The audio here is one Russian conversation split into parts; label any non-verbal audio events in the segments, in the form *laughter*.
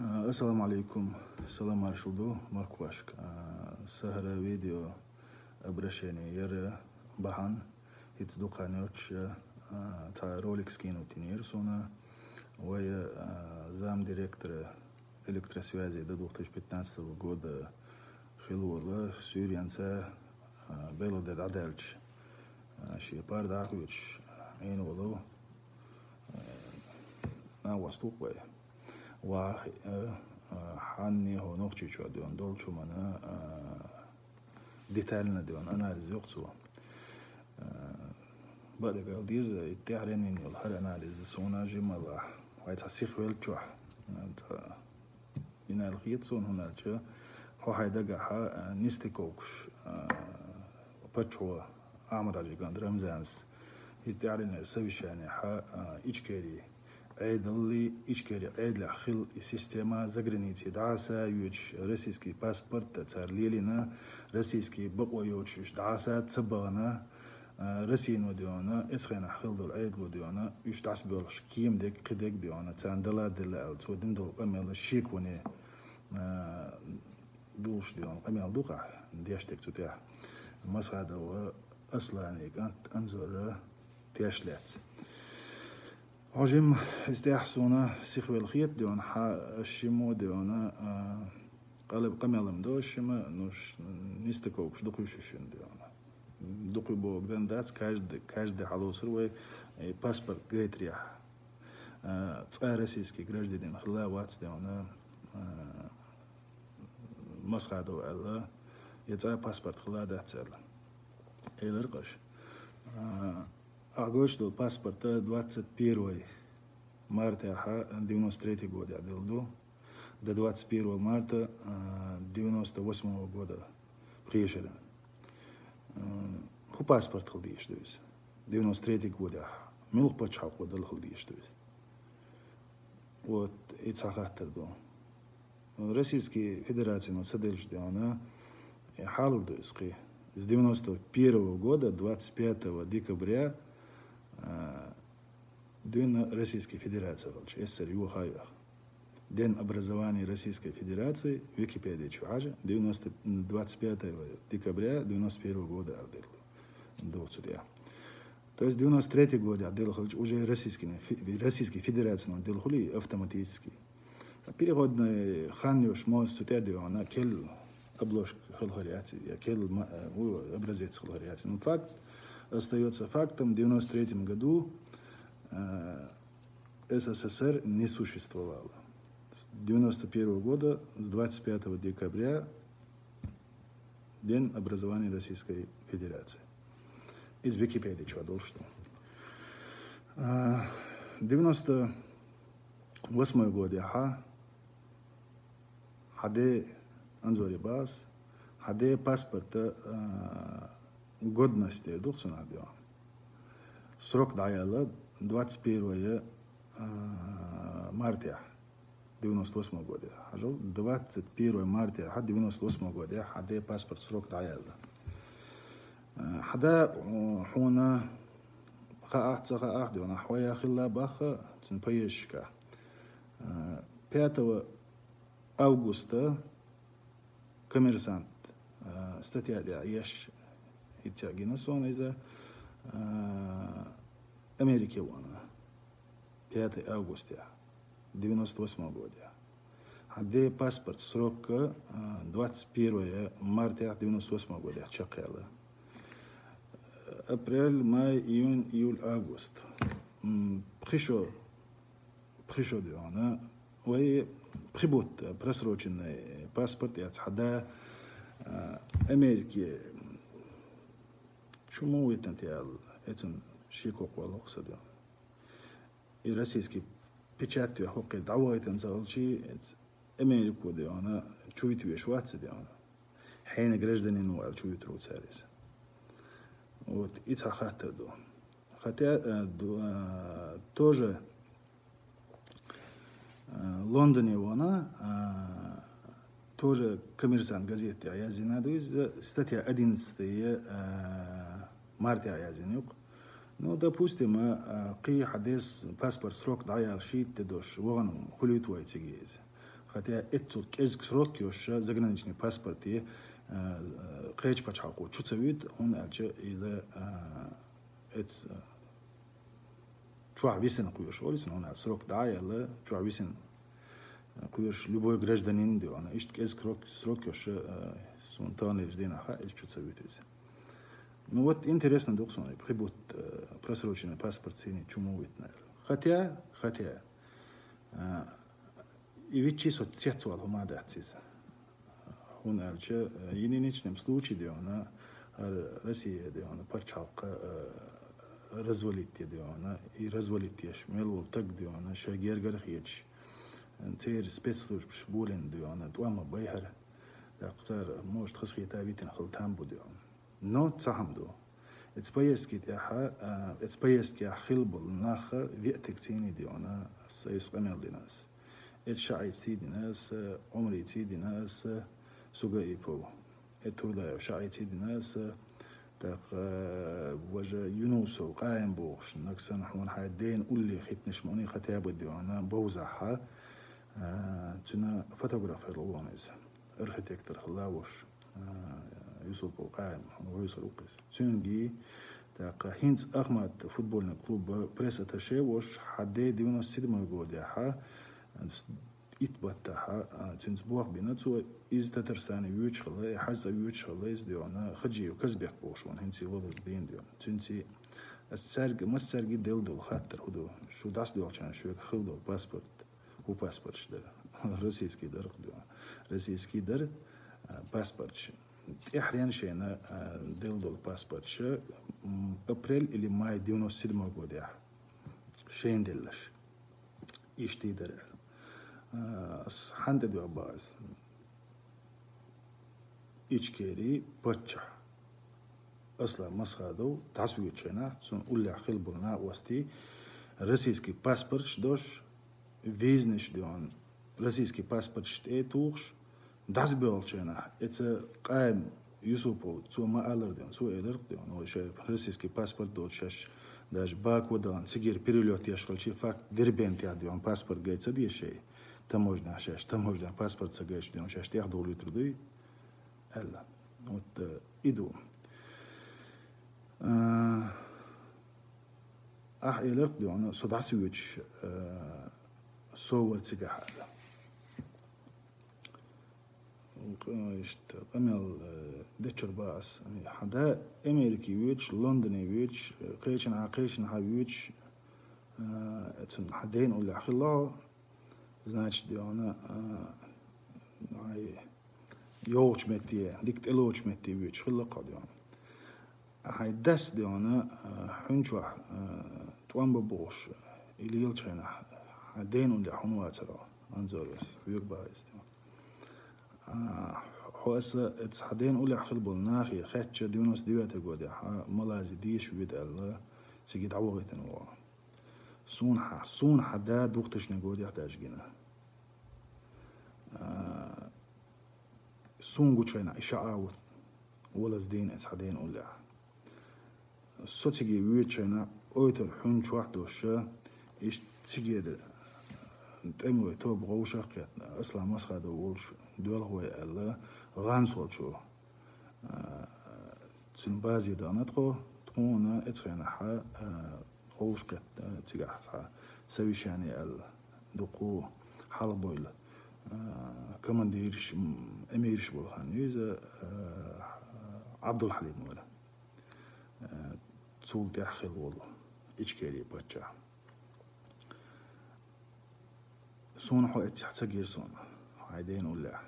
السلام عليكم السلام عرشو بو مرقوشك سهر فيديو برشيني ير بحان هيتس دو قانيوش تا روليكس كينو تينير سونا ويا زام ديريكتر الكتراسوازي دا دوختش بتنات سلو قود خلور و سوريانسا بلو داد عدالج شي بار داخلوش اينو لو ناو استوك ويا و حني هو نوخشي شو ديون دول شو منا ديتالنا ديون أناليز يقصوا بعد قال ديز التعرين إن الحر أناليز سونا جمال وعيت حسيخ ويلتشوح من الخيط سون هنا تشا هو هيدا ها نيستيكوكش بتشوا أعمد عجي قاند رمزانس يتعرين سوي شاني ها إيش عيدلي li ičkerja edla hil iz sistema za granici dasa juč rusijski pasport car ljelina, rusijski bokojuč iš dasa cbana, Rasino diona, esxena hildol edlo diona, üç das böl kim dek kedek diona, candala dela el sodin dol amel şikone dulş diona, amel duqa deştek tuta. Masada o aslanik anzora teşlet. كانت أنزل تيشلات هجم استحسونا سيخوي الخيط ديون حا الشمو ديونا قلب قملم دوش ما نوش نستكوكش دقيوششن ديونا دقي بوك دن داتس каждый каждый халосыр وي паспорт гейт рях цай российский гражданин хла вац диона масхадо алла يتعا паспорт хла датсал эйлер قش Агош паспорта 21 марта 93 года я до до 21 марта 98 года приезжали. Ху паспорт то есть 93 года. Милх пачал года хылдыш то есть. Вот и цахаттер до. Российский Федерация на садельш она халу до с 91 года 25 декабря Дин Российской Федерации, СССР, Юхайвах. День образования Российской Федерации, Википедия Чуажа, 90, 25 декабря 91 года до. То есть 93 год уже Российский, Российский Федерация делали автоматически. Переходный ханюш может сюда она кел обложка халхариати, кел образец халхариати. Но факт, остается фактом, в 1993 году э, СССР не существовало. С 1991 года, с 25 декабря, день образования Российской Федерации. Из Википедии, что что. Э, 98 год я хаде анзори бас, хаде паспорт э, годности должен объем. Срок даяла 21 марта 98 года. Ажал 21 марта 98 года хада паспорт срок даяла. Хада хуна хаах цаха ах дюна хуя хилла баха цунпаешка. 5 августа коммерсант статья есть ittifoqining из э, Америки америкиона 5 э, августа 98 года. а Где паспорт срок э, 21 марта 98 года чакала. Апрель, май, июнь, июль, август. Пришел, пришел она, вы прибыл просроченный паспорт, и отсюда Америки أمريكي Чому етнтял этун шикок walох садо. И российский печать хокки дава етн залчи Америку де она чует вешвац де она. حين гражданин уал чует руцарис. Вот и цахатер до. Хотя тоже Лондоне она тоже коммерсант газеты, а я знаю, статья 11 مارتي عايزين يق نو допустим قي حديث باسبور سروك داير شيت تدوش وغن خليت واي تيجيز хотя это кезк срок еще заграничный паспорт и qeech pachaqu chutsavit он алча из это чуа висен куеш олис он срок да яла чуа висен куеш любой гражданин де она ишт кез срок срок еще сунтан из дина ха иш чуцавит из Ну вот интересно, док сонай, прибут э, просроченный паспорт сини чуму витнер. Хотя, хотя, э, и ведь чисто тецу алхума датсиз. Он алче, единичным случае, где она э, Россия, где она парчалка развалит где она и развалит ешь. Мелу так где она, что гергарх ешь. Тер спецслужб шбулен где она, дуама байхар. Дактар, может, хасхита витен халтам будет она. но цахамду эц поездки тяха эц поездки ахилбул наха виэтектини де она сайс قمل динас эт шаи тидинас умри тидинас سوغا إيبو إتولا وشاعتي دناس تاق وجا يونوسو قايم بوخش نكسن حون حيدين أولي خيت نشموني ختاب الديوانا بوزعها تنا فوتوغرافر لونيز اركتكتر خلاوش يوسف قايم ويوسف وقس تنجي تاق هينز أحمد فوتبولنا كلوب بريس أتاشي وش حدي ديونو سيدما يقول итбаттаха цинцбуах бинацу из Татарстана вючхала хаза вючхала из диона хаджи казбек бошон хинси лодос дин дион цинци السرق ما السرق دل دل خاطر خدو شو داس دل عشان شو خدو باسبورت هو باسبورت شدر *laughs* روسيسكي در خدو روسيسكي در باسبورت احيانا Тяхреншейна дылдол паспортшы апрель или май 97 года шейн деллаш. Иштидер. Ханде дюа баз. İçkeri paça. Asla maskado tasviye çena. Son ulla xil bulna vasti. Российский паспорт, что ж, визнешь, он российский паспорт, что это, داس بیل چینا ایت ا قایم یوسوپو تو ما آلر دیم تو ایلر دیم نو شه پرسیس کی پاسپورت دوت شش داش باکو دان سیگر پیرولیت یا شکل چی فکت دربنتی آدیم پاسپورت گیت صدیه شی تموج نشش تموج دان پاسپورت صدیه دیم شش تیخ دو لیتر دی ایلا نوت ایدو اح ایلر دیم نو سوداسیویچ سوال سیگه هدیم işte emel deçer bas hada Amerika yüç London yüç kreşin akreşin ha yüç etun hadayn ul ahilla значит ona ay yoç metiye dikt eloç metiye yüç hilla qad yani hay das de ona hunçwa tuan baboş iliyil çayna hadayn ul ahunwa tara anzor bas büyük bas diyor آه، حس اتحادين اولي حلب النافي خاتش دينوس ديوات غودي ها ملازي ديش بيد الله سيجي دعوغت نوا سون ح سون حدا دوختش نغودي احتاج جنا آه، سون غوتشينا اشا آوت. ولز دين اتحادين اولي سوتيجي ويتشينا اوتر حنش وحدوش إيش تيجي آه، تمو تو بروشا أصلا مسخه دولش دول هو ألا غان سوچو تن آه، بازي دانت خو تقونا اتخينا حا آه، خوش كت تقاح فا سويش يعني ال دقو حال بويل كمان آه، ديرش اميرش بولخان يوزا عبد الحليم ولا تول تحخل والله إشكالية باتشا سون حو اتحتا غير سونه هيدين ولا؟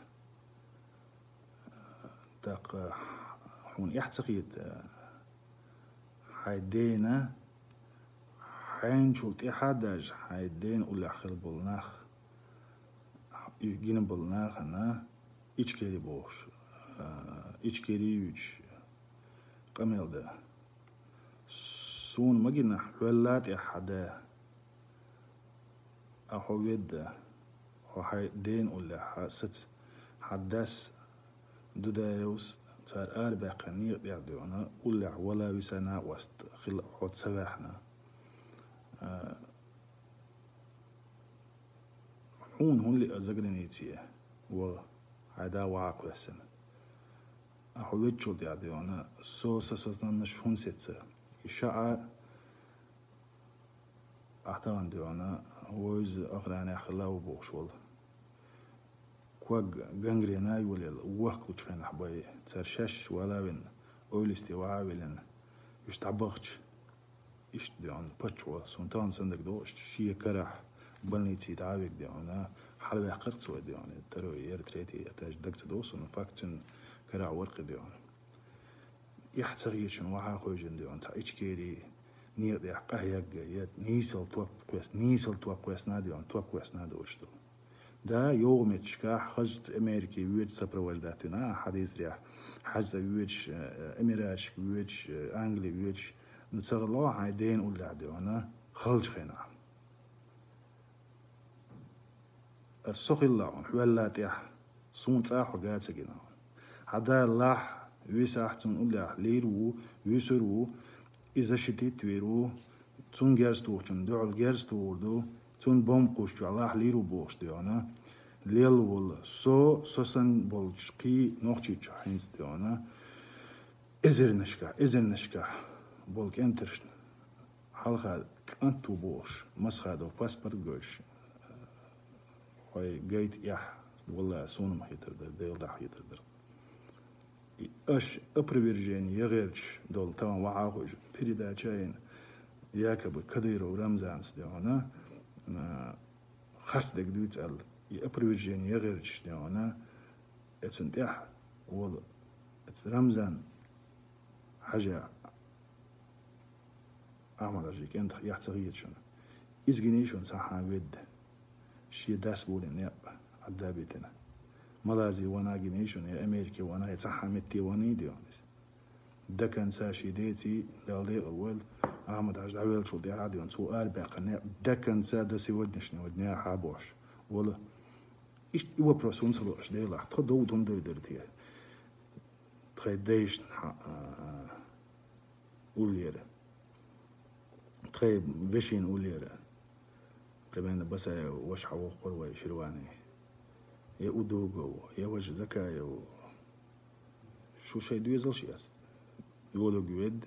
تاق حون يحتقيد هيدينا حين شولت إحداج هيدين ولا خير بولناخ يجين بولناخ أنا إيش كذي بوش؟ إيش كذي يوش قميل ده. سون مجنح ولات إحدا أحويد ده. وحي دين ولا حاسد حدس دودايوس تار أربع قنيق بيعدونا ولا ولا وسنا وست خل حوت سباحنا. أه حون هون اللي أزقرنيتيه و عدا واقو السنة أحويت شو أحوجل ديعدونا سوسة سوسنا شون ستة إشاعة أحتوان ديونا өзі ағраны ақылау болшы ол ква гангренай өлел уақ лучхен ахбай царшаш валавин ойлисти ваавилен үш табақч иш дион пачва сунтан сандык дош шия карах больницы тавик диона حلبة حقرت سوى ديون ترو ير تريتي اتاج دكت دوس ون فاكتن كرا ورق ديون يحت سغيشن وعا خوجن ديون تا اتش كيري نير دي حقه يقا يت نيسل توب kojas nisam, to kojas nadivam, to kojas nadoštu. Da yovmet şka hazt Amerika yüç sapravaldatı na hadis riyah. Hazza yüç Emiraş yüç Angli yüç nutsagla aydin ulladı ona خلج خينا السوق الله ولا تيح سون تاح وقات سجنا هذا الله ويساحتون الله ليرو ويسرو إذا شتيت ويرو Tun gerz tuğçun du'ul gerz tuğurdu. Tun bom kuşçu Allah liru boğuş diyana. Lel vul so sosan bolçki nohçi çahins diyana. Ezernişka, ezernişka. Bolk enterşn. Halha kantu boğuş. Mashado pasport göç. Oy gayt yah. Valla sonum hitirdir, deyildah hitirdir. Öş, öpriverjeni, yeğerç, dol, tamam, va'a hoş. Передача. якобы Кадыров Рамзан Сдеона, хастек дует ал, и опровержение Ягерч Сдеона, это эх, вот, это Рамзан, حاجة أعمل أجيك أنت يحتغيت شنو إزجني شون. صحا ود شي داس بولن يبقى عدابتنا ملازي وأنا جنيشون يا أمريكي وأنا يتصحى متي واني ديونس دكان ساشيديتي دالي أول احمد عجد عويل شو دي عادي وانسو ونسو أربع قناع دكان سادة سيودني شنو ودنيا حابوش ولا إيش إيوا بروسون سلو اش دي لاح تخد دو دون دي دردية تخيديش نحا أوليرة تخي بشين أوليرة كمان بس وش حوق قروة شرواني يا أدوغو يا وجه زكايو شو شي دويزل شي اسد يقولوا جويد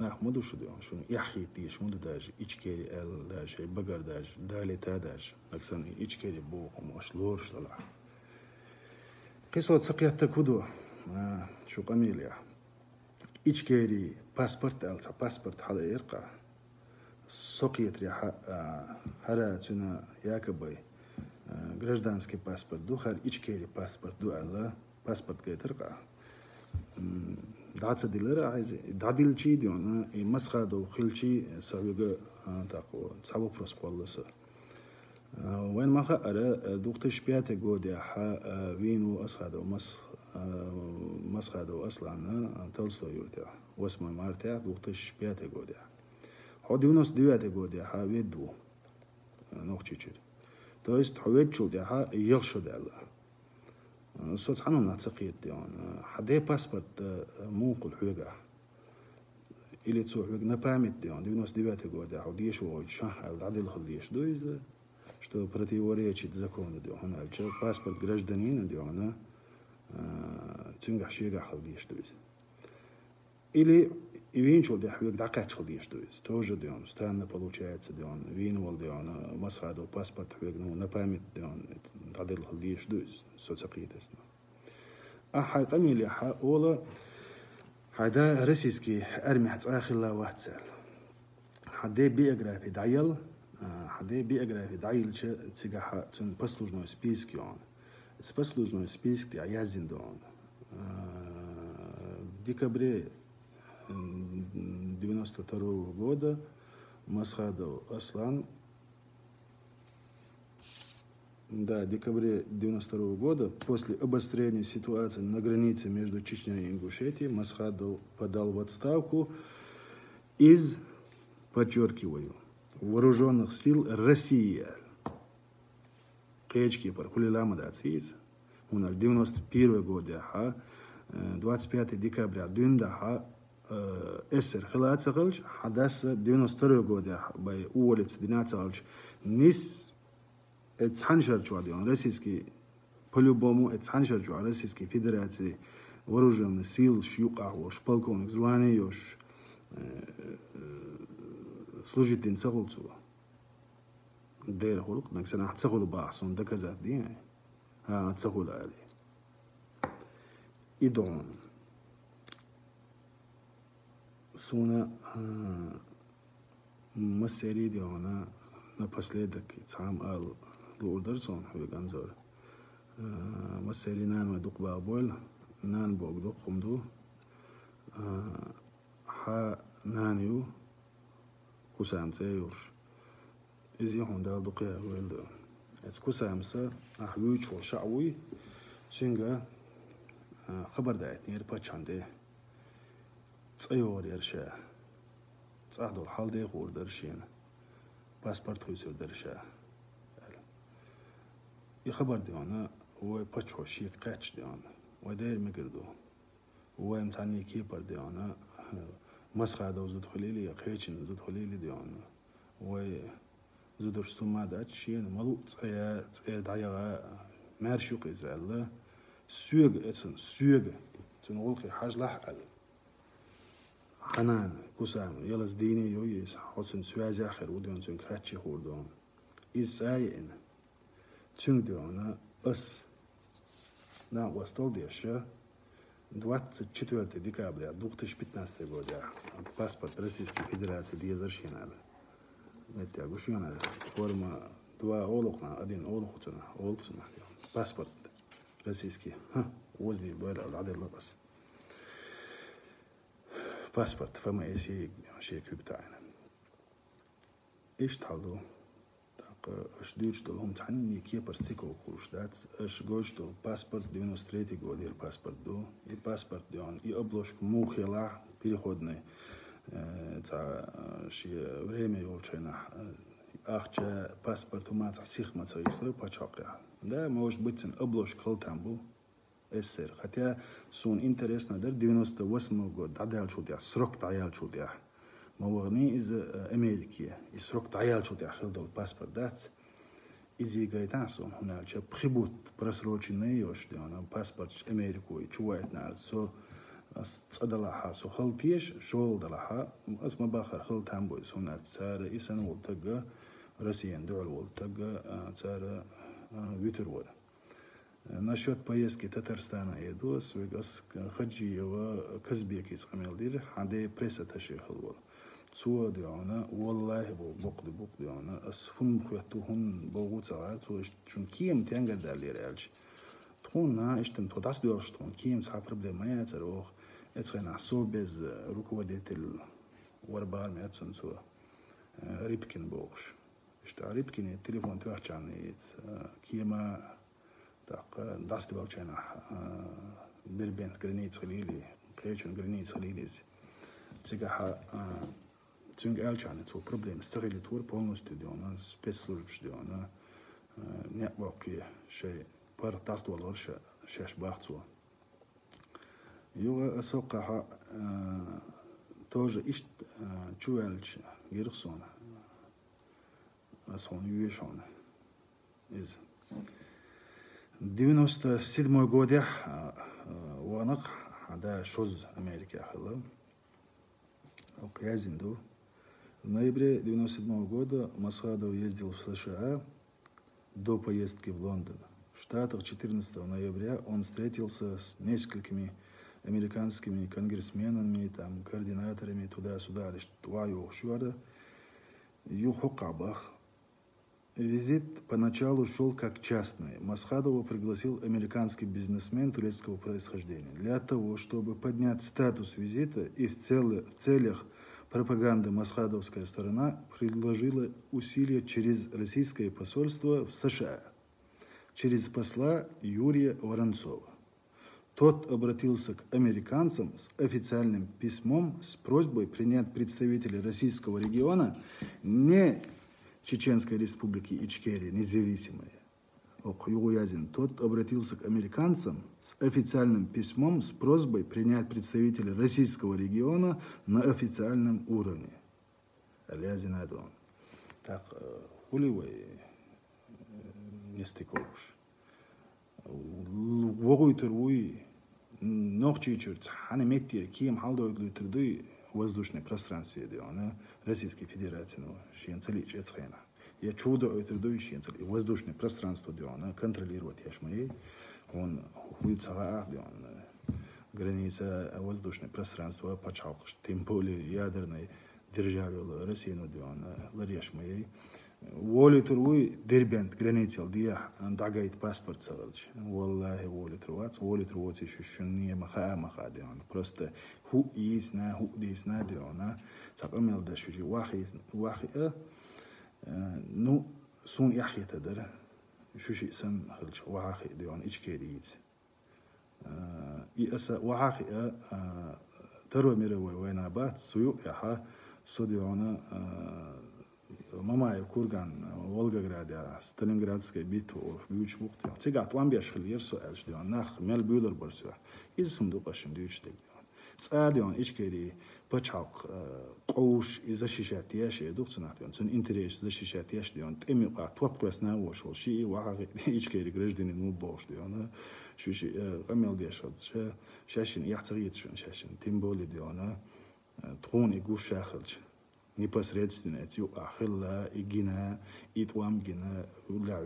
ناخ مدو شو ديون شو يحكي تيش مدو داج إيش كيري ال داج بقر داج دالي تا داج لكسن إيش كيري بوق ومش لورش طلع قصة سقيا تكودو شو قميل يا إيش كيري باسبورت ألتا باسبورت حدا يرقى سقيت ريحة هرا تنا ياكبي гражданский паспорт ду хар ичкери паспорт ду алла паспорт гетерка دعت دلرا عايز دعدل شي دي انا مسخا دو خلشي سابقا تاقو صعبو بروس كوالس وين ما خأرا دوقتش بياتا قودي حا وينو أسخادو مس مسخادو أصلا تلستو يوتيا واسمه مارتيا دوقتش بياتا قودي حو ديونوس ديواتا قودي حا ويدو نوخشي چيري То есть حويتشو دي ها يغشو соцқанын ацақиет он хаде паспорт мунқул хуега илецо хуег на память он 99 года аудиеш ойча алдадил худиеш дуиз что противоречит закону де он альча паспорт гражданина де он цюнгах шега худиеш дуиз или и Eventual дяхвил дакат чылдиш дуйс. Тоже дион. Странно получается дион. Винвал дион. Масхаду паспорт хвигну. На память дион. Тадил хылдиш дуйс. Соцапритесна. А хайками ли ха ола хада российский армия цахила вахцел. Хаде биографии дайел. Хаде биографии дайел че цигаха цун послужной списки он. С послужной списки аязин дион. В декабре 92 -го года Масхадов Аслан да, в декабре 92 -го года, после обострения ситуации на границе между Чечней и Ингушетией, Масхадов подал в отставку из, подчеркиваю, вооруженных сил России. Кечки пар кулилама да циз. Унар 91 год, 25 декабря, дюнда, Э, эсер хилацагалч хадас 92 года бай улиц динацагалч нис эцханшар чуадион российский по-любому эцханшар чуа российский федерации вооруженных сил шюкагош полковник званиёш э, э, служитин сагулцува дэр хулук наксана хцагул баасон доказать ди а хцагул али идон Sonra ma seridi ona напоследък цам ал лурдарсон хуйганзор ма сери нан ва дуқ бабол нан бог дуқ хумду ха нан ю кусамца юрш изи хундал дуқ явелду эц кусамса ахвюй чул шауй синга хабарда айтнер пачанде წიორი ერშა წადორ ჰალდე ღურ დერშინ паспорт ხუცურ დერშა خبر იხაბარ و پچو پچوشی قچ دیان و دیر میگردو و امتحانی کی پر دیانا مسخه دو زود خلیلی یا قیچن زود خلیلی دیان و زود رستو مادات شین ملو تسعي تسعي دعيغا مارشو قيزال سوغ اتسن سوغ تنغلقي حاج لحقل Hanan, Kusam, yelas dini yoyes, hotsun süvaz ahir udyon sün kaçı hurdon. İsayin, tüm diyona ıs, na vostol diyşe, 24 декабря 2015 года паспорт Российской Федерации Диазарщина. Это гушена форма два олухна, один олухцуна, олухцуна. Паспорт российский. Ха, возле Бойла, Адел Лапас. pasport FMS'i şey köktäinen. Ishtë haldu, takë është dyrë shtullë hum të një kje për stiko kushtet, është gojë shtullë pasport 93 гоdir pasport du, i pasport dion, i obloshk mukhila переходный ца ши время ёлчена ахча паспорт ума ца сихма ца истой пачақа. Да, может быть, обложка халтам был, эсер. Хотя сун интересно, да, 98 год, да, дальше я срок дальше я. Мовагни из э, Америки, и срок дальше я хилдал паспорт, да. Из Игайта сун, он альче прибут просроченный ёшь, да, он паспорт Америку и чувает на со э, цадалаха, со халтеш, шолдалаха, аз мабахар хилтам бой, сун альче цара, и сан волтага, Россиян дөл волтага, э, цара, витер вода. насчет поездки Татарстана еду, свегас хаджиева Казбеки скамелдир, ханде пресса ташехал вол. Суади она, валлахи бо бокли бокли она, ас хун хуяту хун богу цагар, суаш чун кием тенга дарлир элч. Тхун на иштем тхотас дуарш тхун, кием цха проблема я царох, эцхэн асо без э, руководитель варбар мяцун суа. Э, Рипкин богш. Ишта Рипкин телефон туахчан ец, э, киема das dualchana birbent granic khalili kaychun granic khalilis тига ха цунг элчан то проблем стерили тур полностью диона спецслужб диона network шей пар тас доллар шеш бахцу юга асока тоже иш чуэлч гирсона сон юешон из 97 годе ванық да шоз Америка хылы. Я зинду. В ноябре 97 года Масхадов ездил в США до поездки в Лондон. В Штатах 14 ноября он встретился с несколькими американскими конгрессменами, там, координаторами туда-сюда, Юхукабах, Визит поначалу шел как частный. Масхадова пригласил американский бизнесмен турецкого происхождения для того, чтобы поднять статус визита и в, цел, в целях пропаганды масхадовская сторона предложила усилия через российское посольство в США, через посла Юрия Воронцова. Тот обратился к американцам с официальным письмом с просьбой принять представителей российского региона не Чеченской республики Ичкерия, независимая, Югуязин, тот обратился к американцам с официальным письмом с просьбой принять представителей российского региона на официальном уровне. Алязин Адон. Так, ули вай нестиковуш вогуйтер уи нохчичур цхане меттир ким халдойлуйтерды воздушное пространство региона Российской Федерации, ну, Шенцели, Чецхена. Я чудо это дую Шенцели. Воздушное пространство региона контролирует Яшмаи, он хуй цагаах региона. Граница а воздушное пространство почалкыш, тем более ядерной державы России ну, региона Ларьяшмаи. Воли туруй Дербент границел дия андагайт паспорт сагылч. Валлахи воли турвац, воли турвац еще шунния маха маха дион. Просто who is ne, who this ne diyor ona. Sab ömelde şuji vahiye nu sun yahyetedir. Şuji isim hılç vahiye diyor ona içkeri yiyiz. İ asa vahiye taro mire ve ve nabat suyu yaha su diyor ne? Mama ona Мамаев курган Волгограда, Сталинградская битва, Бюч Бухтя. Цигат вам бешхил ерсу элш дион, нах мел бюлер барсу. Из сундука шим дючтеги. Цадион, Ичкери, Пачалк, Qoуш, и защищать яши, Духцунах, Дион, Цун интерес защищать яши, Дион, Темиqa, Туап Квасна, Вошел, Ши, Вахаги, Ичкери, гражданин, ну, Бош, Дион, Шуши, Гамел Дешот, Шашин, Яхцагит, Шашин, тем более, Дион, Трон и Гуш Шахалч, непосредственно эти ахилла и гина и твам гина уля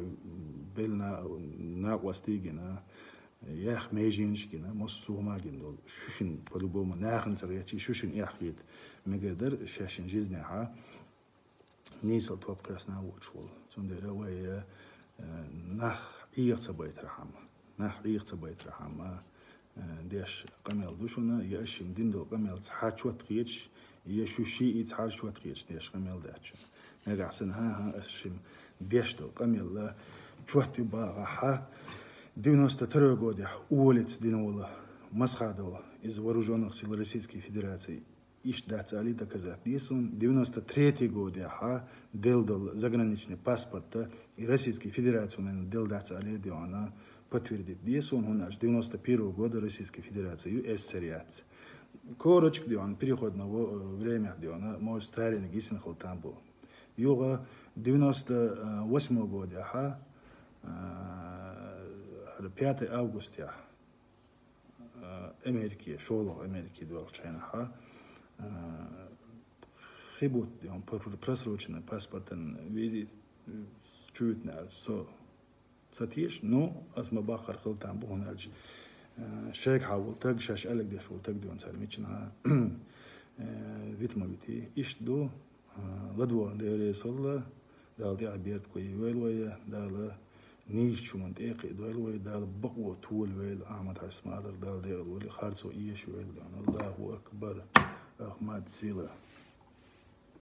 белна на васти гина ях мейжинш гина моссума гина шушин по-любому нахын царячи шушин яхвит мегедер шашин жизняха нисал твап красна учвол цундера вая нах иерца байт рахама нах иерца байт рахама ديش قمل دوشنا يأشم دين قمل تحاچوت قيتش يشوشي يتحار شوت قيتش ديش قمل داتش نقعسن ها ها أشم ديش دو قمل چوت باغا ها 93 года улиц Диноула, Масхадова из вооруженных сил Российской Федерации иш дац али он 93 год, ха, дел дал заграничный паспорт и Российской Федерации он дел дац али диона подтвердит. Здесь он нас 91 года Российской Федерации, ЮССРИАЦ. Корочек, он переходного время, где он мой старый гисен там был. Юга 98 года, ха, 5. augusta eh, Amerike, šolo Amerike dualčajnaha, Hibut, eh, on presručene pasporten vizi, čujutne, so satiš, no, asma bahar hiltan buhunarč. Eh, Šek havul tak, šaš elek dešul tak, dion sarmična, vitmaviti, išdu, ladvo, da je resol, da li abjert koji velvoje, da li ნიიშჩუმან ტეყი დველვე დალ ბყვა თუელ վել ამათას მადრ დალ დელველი ხარცო იეშ ველგან ალლაჰუ აკბარ ახმად სილა